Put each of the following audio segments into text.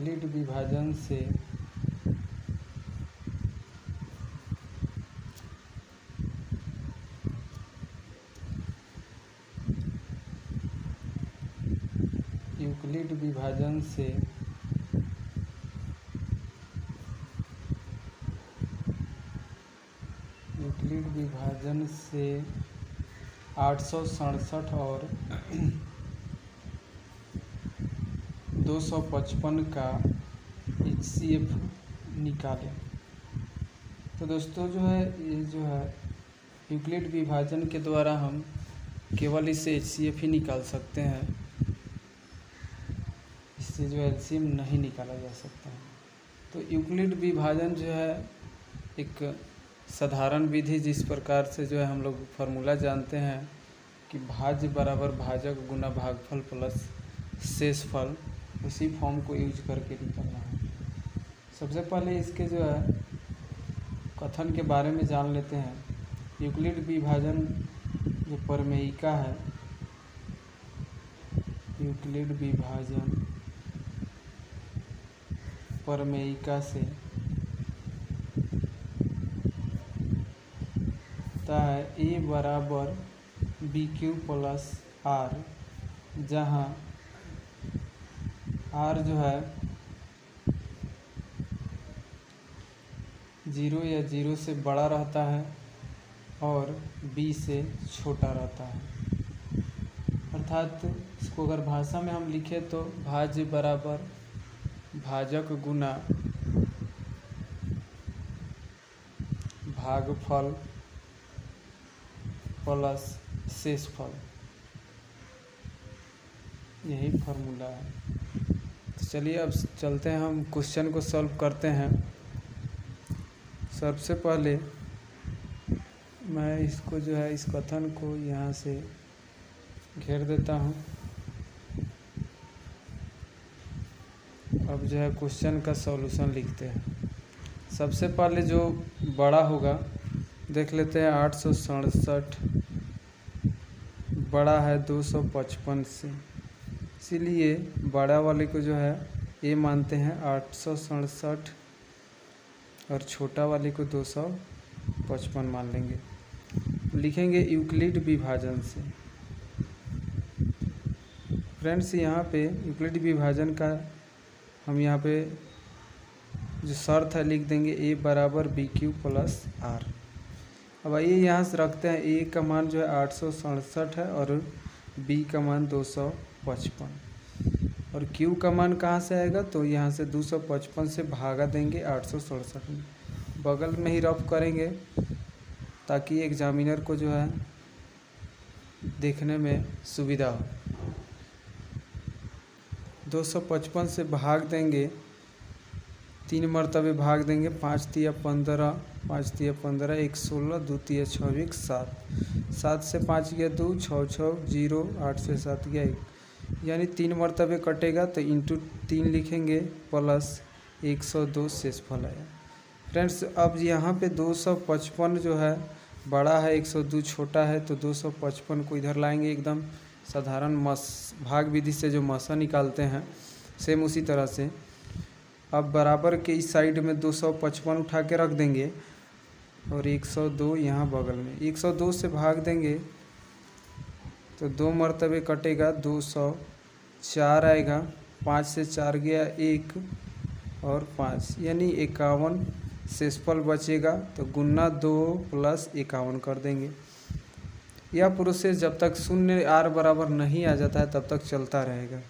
Euclid विभाजन से Euclid विभाजन से यूक्लिड विभाजन से आठ सौ सड़सठ और दो सौ पचपन का एच सी एफ़ निकालें। तो दोस्तों जो है, ये जो है, यूक्लिड विभाजन के द्वारा हम केवल इससे एच सी एफ़ ही निकाल सकते हैं। इससे जो एल सी एम नहीं निकाला जा सकता है। तो यूक्लिड विभाजन जो है, एक साधारण विधि जिस प्रकार से जो है हम लोग फार्मूला जानते हैं कि भाज्य बराबर भाजक गुना भागफल प्लस शेष फल उसी फॉर्म को यूज़ करके निकलना है। सबसे पहले इसके जो है, कथन के बारे में जान लेते हैं। यूक्लिड विभाजन जो परमेयिका है यूक्लिड विभाजन परमेयिका से होता है ए बराबर बी क्यू प्लस आर जहाँ आर जो है ज़ीरो या ज़ीरो से बड़ा रहता है और बी से छोटा रहता है। अर्थात इसको अगर भाषा में हम लिखें तो भाज्य बराबर भाजक गुना भागफल प्लस शेष फल यही फॉर्मूला है। चलिए अब चलते हैं हम क्वेश्चन को सॉल्व करते हैं। सबसे पहले मैं इसको जो है, इस कथन को यहाँ से घेर देता हूँ। अब जो है क्वेश्चन का सॉल्यूशन लिखते हैं। सबसे पहले जो बड़ा होगा, देख लेते हैं, आठ सौ सड़सठ, बड़ा है दो सौ पचपन से। इसीलिए बड़ा वाले को जो है, ये मानते हैं आठ सौ सड़सठ और छोटा वाले को दो सौ पचपन मान लेंगे। लिखेंगे यूक्लिड विभाजन से। फ्रेंड्स, यहाँ पे यूक्लिड विभाजन का हम यहाँ पे जो शर्त है, लिख देंगे ए बराबर बी क्यू प्लस आर। अब आइए यहाँ से रखते हैं, ए का मान जो है आठ सौ सड़सठ है और बी का मान दो सौ पचपन। और क्यू का मान कहाँ से आएगा? तो यहाँ से दो सौ पचपन से भागा देंगे आठ सौ सड़सठ में। बगल में ही रफ करेंगे, ताकि एग्जामिनर को जो है देखने में सुविधा हो। दो सौ पचपन से भाग देंगे, तीन मरतबे भाग देंगे, पाँच तिया पंद्रह, पाँच तिया पंद्रह, एक सोलह, दो तिया छब्बीस, सात। सात से पाँच गया दो, छः छः, ज़ीरो, आठ से सात गया एक। यानी तीन मरतबे कटेगा तो इंटू तीन लिखेंगे प्लस एक सौ दो शेष फल आया। फ्रेंड्स अब यहाँ पे दो सौ पचपन जो है, बड़ा है, एक सौ दो छोटा है तो दो सौ पचपन को इधर लाएँगे एकदम साधारण मस, भाग विधि से जो मसा निकालते हैं सेम उसी तरह से। अब बराबर के इस साइड में दो सौ पचपन उठा के रख देंगे और एक सौ दो यहाँ बगल में। एक सौ दो से भाग देंगे तो दो मरतबे कटेगा, दो सौ चार आएगा, पाँच से चार गया एक और पाँच, यानी इक्यावन शेषफल बचेगा तो गुन्ना दो प्लस इक्यावन कर देंगे। यह प्रोसेस जब तक शून्य आर बराबर नहीं आ जाता है, तब तक चलता रहेगा।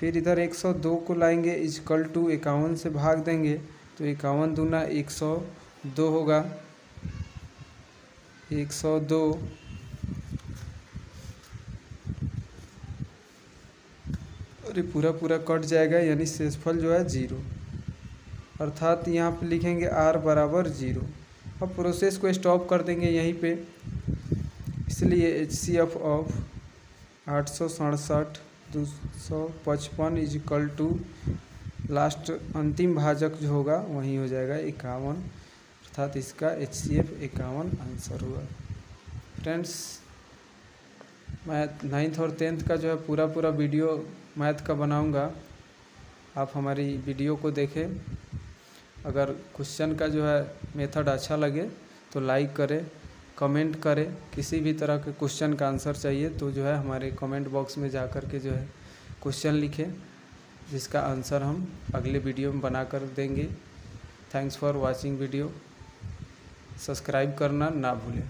फिर इधर 102 को लाएँगे, इजकल टू इक्यावन से भाग देंगे तो इक्यावन दूना 102 होगा। 102 और ये पूरा पूरा कट जाएगा, यानी शेषफल जो है ज़ीरो। अर्थात यहाँ पे लिखेंगे आर बराबर ज़ीरो। अब प्रोसेस को स्टॉप कर देंगे यहीं पे। इसलिए एच सी एफ़ ऑफ़ आठ सौ सड़सठ दो सौ पचपन टू लास्ट अंतिम भाजक जो होगा, वही हो जाएगा इक्यावन। अर्थात इसका एच सी एफ़ इक्यावन आंसर हुआ। फ्रेंड्स मैथ नाइन्थ और टेंथ का जो है पूरा पूरा वीडियो मैथ का बनाऊँगा। आप हमारी वीडियो को देखें। अगर क्वेश्चन का जो है मेथड अच्छा लगे तो लाइक करें कमेंट करें। किसी भी तरह के क्वेश्चन का आंसर चाहिए तो जो है हमारे कमेंट बॉक्स में जा कर के जो है क्वेश्चन लिखें, जिसका आंसर हम अगले वीडियो में बना कर देंगे। Thanks for watching video subscribe करना ना भूलें।